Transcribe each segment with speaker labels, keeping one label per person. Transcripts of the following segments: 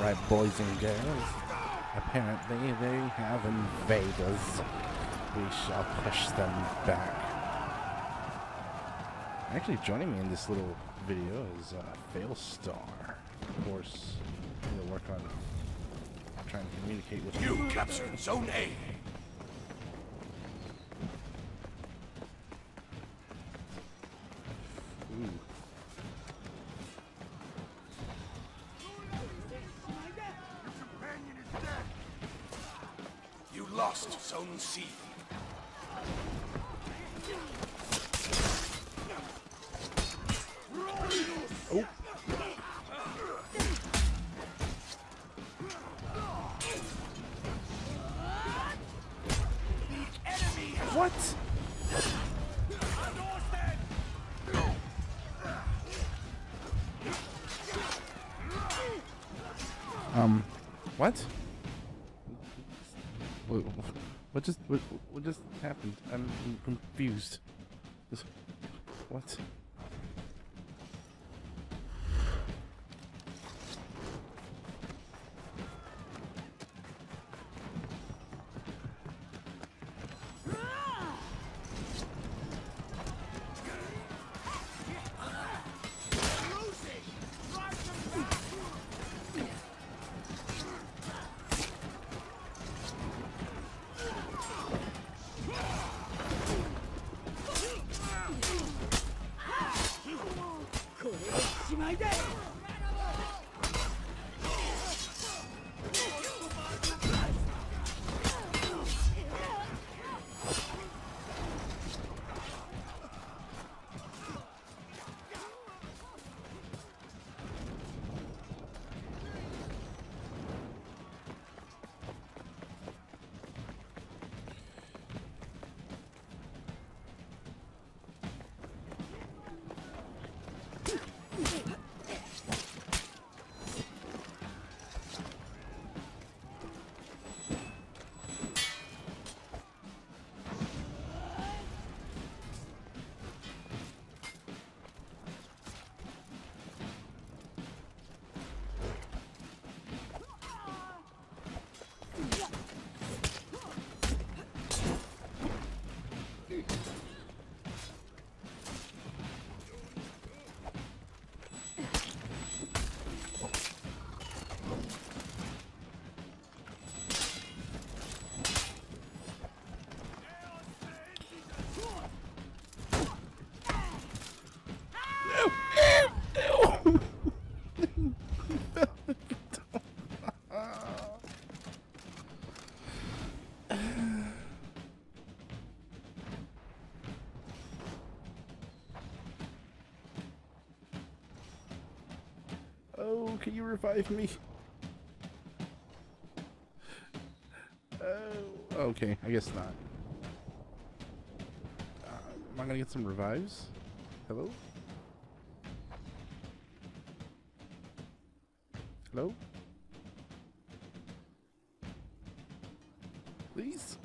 Speaker 1: Alright, boys and girls. Apparently they have invaders. We shall push them back. Actually, joining me in this little video is uh, Failstar. Of course, to work on trying to communicate with
Speaker 2: You captured Zone A.
Speaker 1: what? What, what just what, what just happened? I'm confused. What? Revive me? Oh, okay. I guess not. Uh, am I gonna get some revives? Hello? Hello? Please?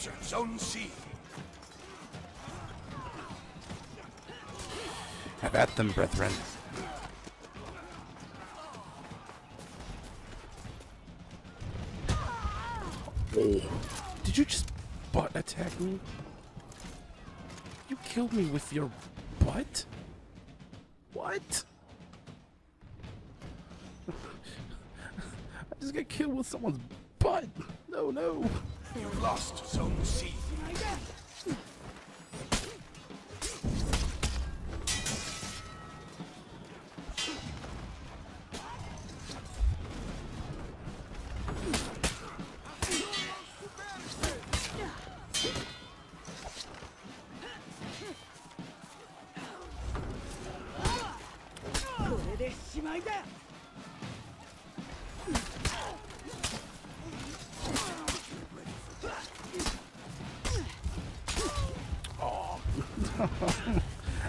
Speaker 2: Captured Zone C.
Speaker 1: Have at them, brethren. Oh, did you just butt attack me? You killed me with your butt? What? I just got killed with someone's butt. No, no.
Speaker 2: You've lost Zone C.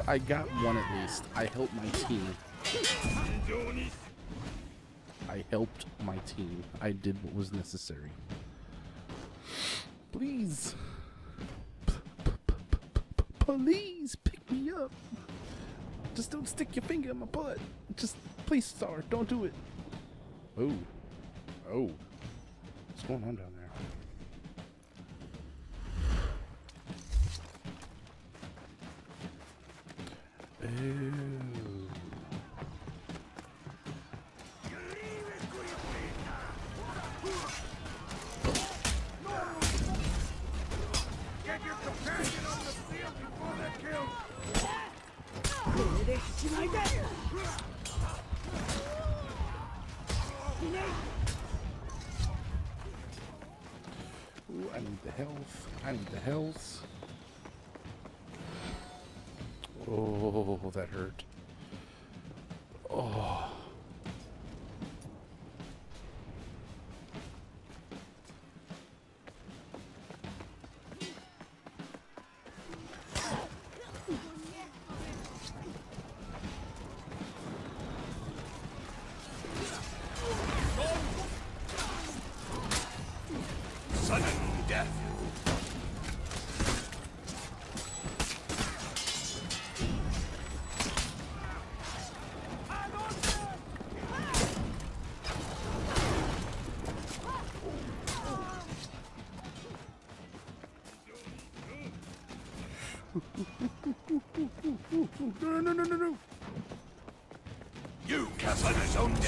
Speaker 1: I got one at least. I helped my team. I helped my team. I did what was necessary. Please. Please pick me up. Just don't stick your finger in my butt. Just please, Star, don't do it. Oh. Oh. What's going on down there? Ooh, I need the health. I need the health. Oh, that hurt. Oh. No, no, no, no, no.
Speaker 2: You captured Zone C.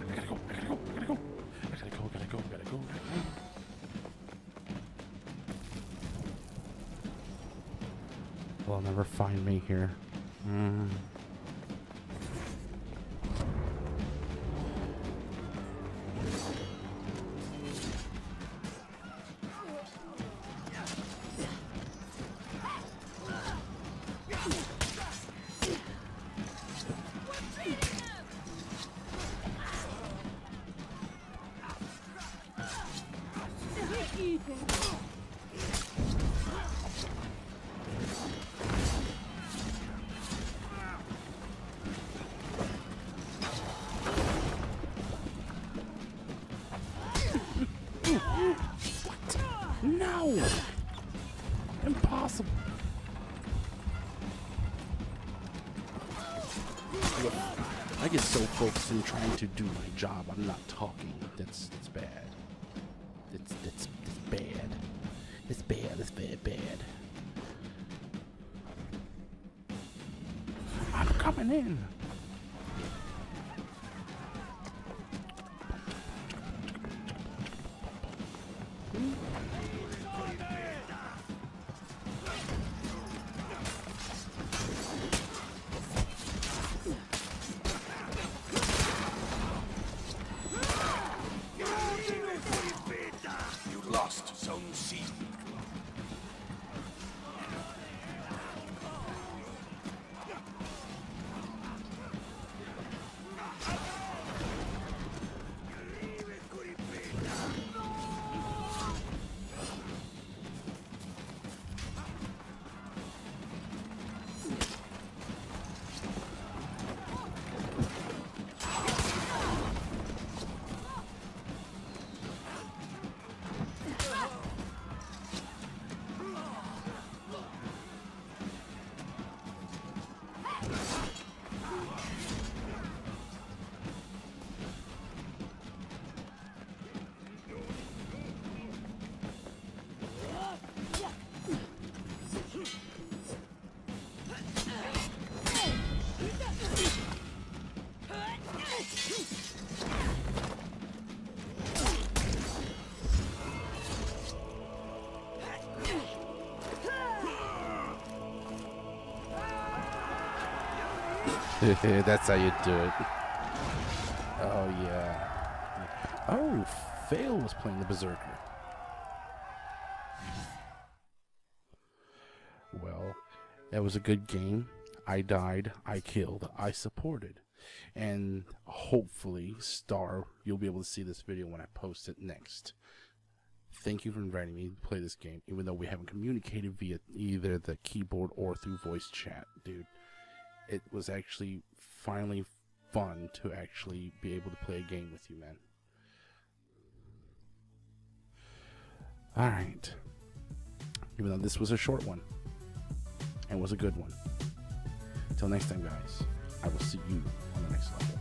Speaker 1: I gotta go. I gotta go. I gotta go. I gotta go. I Gotta go. Gotta go. Gotta go. They'll never find me here. Mm. No! Impossible. I get so focused in trying to do my job, I'm not talking. That's that's bad. That's that's bad. It's bad. It's bad. Bad. I'm coming in.
Speaker 2: You
Speaker 1: That's how you do it. Oh yeah. Oh, Fail was playing the Berserker. Well, that was a good game. I died, I killed, I supported. And hopefully, Star, you'll be able to see this video when I post it next. Thank you for inviting me to play this game, even though we haven't communicated via either the keyboard or through voice chat, dude. It was actually finally fun to actually be able to play a game with you, man. Alright. Even though this was a short one, and was a good one. Until next time, guys, I will see you on the next level.